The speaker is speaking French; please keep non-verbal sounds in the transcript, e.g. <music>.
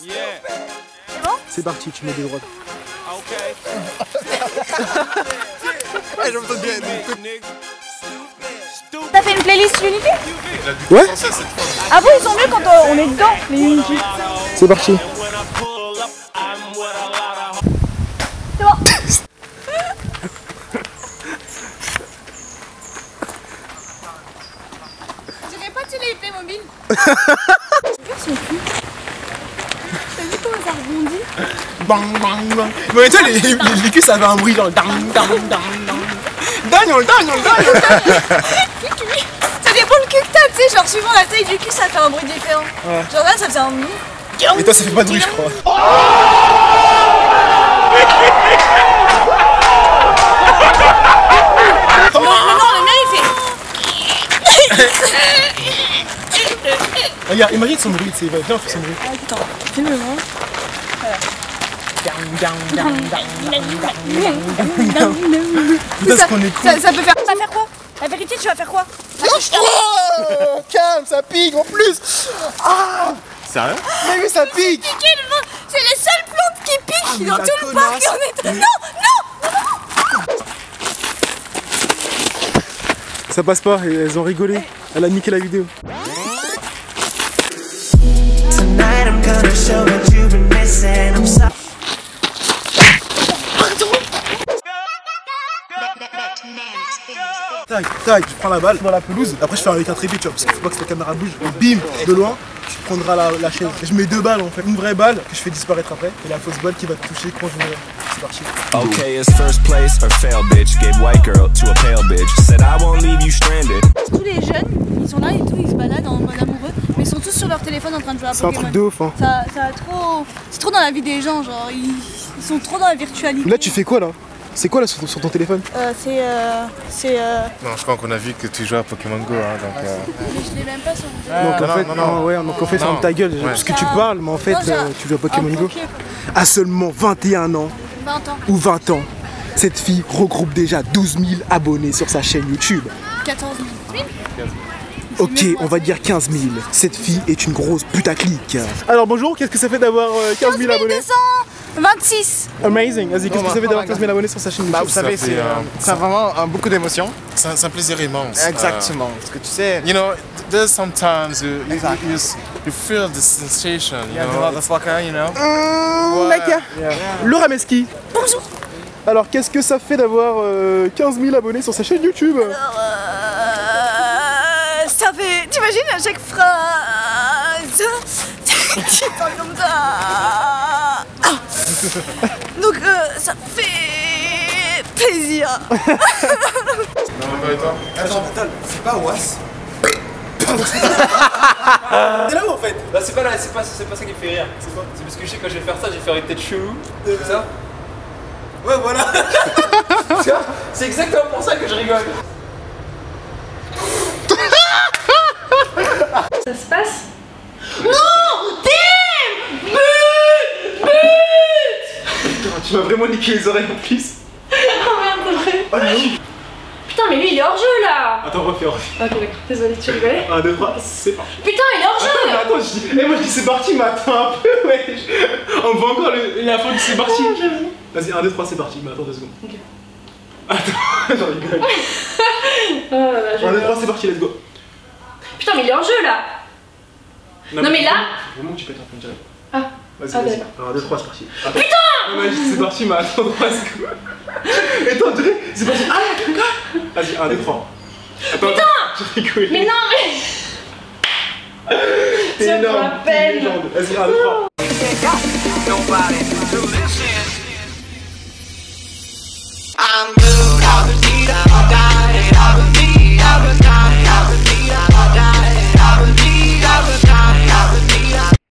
C'est bon C'est parti, tu mets des <laughs> bien. T'as fait une playlist Unity Ouais Ah bon, ils sont mieux quand on est dedans, les Unity. C'est parti. C'est bon. <laughs> <laughs> Je dirais pas que tu l'as. Regarde son cul. T'as vu comment ça rebondit Bang, bang, bang. Mais tu sais, les, les, les culs, ça un bruit genre dang, dang, dang, dang. Daniel, Daniel, Daniel. <laughs> Ça dépend le cul que t'as, tu sais, genre suivant la taille du cul, ça fait un bruit différent. Genre là, ça faisait un Et toi, ça fait pas de bruit, je crois. Non, non, le mien il fait. Regarde, imagine son bruit, tu sais, bien faire son bruit. Attends, filme-moi. Putain, ce qu'on est cool. Ça, ça peut faire. Ça va faire quoi La vérité, tu vas faire quoi Oh, calme, ça pique en plus. Ah, Sérieux mais oui, ça pique. Piquer le vent C'est les seules plantes qui piquent mais dans tout le parc. On est... Non, non Ça passe pas, elles ont rigolé. Elle a niqué la vidéo. Tonight I'm gonna show missing. I'm sorry. Tac, tac, tu prends la balle dans la pelouse. Après, je fais avec un trépied, tu vois, parce qu'il faut pas que la caméra bouge. Et bim, de loin, tu prendras la, la chaise. Et je mets deux balles en fait. Une vraie balle que je fais disparaître après, et la fausse balle qui va te toucher quand je vais. C'est parti. Okay, it's first place or fail, bitch. Gave white girl to a pale bitch. Said I won't leave you stranded. Tous les jeunes, ils sont là et tout, ils se baladent en mode amoureux, mais ils sont tous sur leur téléphone en train de jouer à C'est un Pokémon. truc de ouf, hein. Ça, ça a trop. C'est trop dans la vie des gens, genre, ils, ils sont trop dans la virtualité. Là, tu fais quoi là? C'est quoi là sur ton, sur ton téléphone? Euh, c'est. Euh, c'est. Euh... Non, je crois qu'on a vu que tu joues à Pokémon Go, hein, donc... euh, Mais je l'ai même pas sur mon Donc non, en fait, non, non. ah ouais, donc en fait, ferme Non. ta gueule, Ouais. parce que tu parles, mais en fait, Non, euh, tu joues à Pokémon Go. À seulement 21 ans 20 ans, ou 20 ans, cette fille regroupe déjà 12 000 abonnés sur sa chaîne YouTube. 14 000. Ok, on va dire 15 000. Cette fille est une grosse putaclic. Alors bonjour, qu'est-ce que ça fait d'avoir euh, 15 000 abonnés? 226 Amazing, vas-y, qu'est-ce que ça fait d'avoir 15 000 abonnés sur sa chaîne Bah, YouTube? vous savez, Ça c'est fait, euh, euh, vraiment euh, beaucoup d'émotions. C'est un, plaisir immense. Exactement. Parce que tu sais, you know, there's sometimes you, you, Exactly. you, feel the sensation, you yeah, the know. motherfucker, you know? Mmh, D'accord. Laura Meski. Bonjour Alors, qu'est-ce que ça fait d'avoir euh, 15 000 abonnés sur sa chaîne YouTube? Euh. T'imagines à chaque phrase <laughs> Tu parles comme ça Ah. Donc euh, ça fait plaisir Attends, attends, c'est pas Was <laughs> C'est là où en fait Bah c'est pas là, c'est pas, c'est pas ça qui me fait rire. C'est quoi C'est parce que je sais que quand je vais faire ça, je vais faire une tête chelou. C'est ça Ouais, voilà. <laughs> C'est exactement pour ça que je rigole. Ça se passe Tu m'as vraiment niqué les oreilles en plus. Oh <laughs> merde, c'est vrai Oh non. Putain, mais lui il est hors jeu là Attends, refais, refais. Ok, d'accord, désolé, tu rigolais 1, 2, 3, c'est parti. Putain, il est hors jeu Mais attends, je dis, eh, moi je dis c'est parti, mais attends un peu, wesh. On voit encore le, la fin du c'est parti. Ah, j'avoue. Vas-y, 1, 2, 3, c'est parti, mais attends deux secondes. Ok. Attends, <laughs> j'en rigole. Là là, 1, 2, je... 3, c'est parti, let's go. Putain, mais il est hors jeu là Non, mais là- Vraiment que tu pètes un peu direct. Ah. Vas-y, Ah, vas-y. d'accord. 1, 2, 3, c'est parti. Putain Non, mais c'est parti, mais attends 3 secondes. Et attends, André, c'est parti. Ah, Vas-y, 1, 2, 3. Attends, Putain Je rigole. Mais non, mais... T'es énorme, t'es peine. une légende. Vas-y, 1, 2, 3.